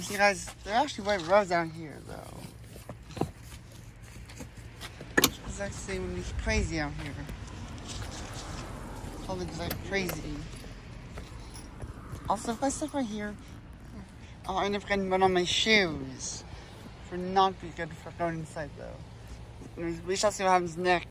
And see, guys, there are actually white roads down here, though. It's actually really crazy out here. Public's like crazy. Also, if I step right here, oh, I'll end up getting one on my shoes. Would not be good for going inside, though. We shall see what happens next.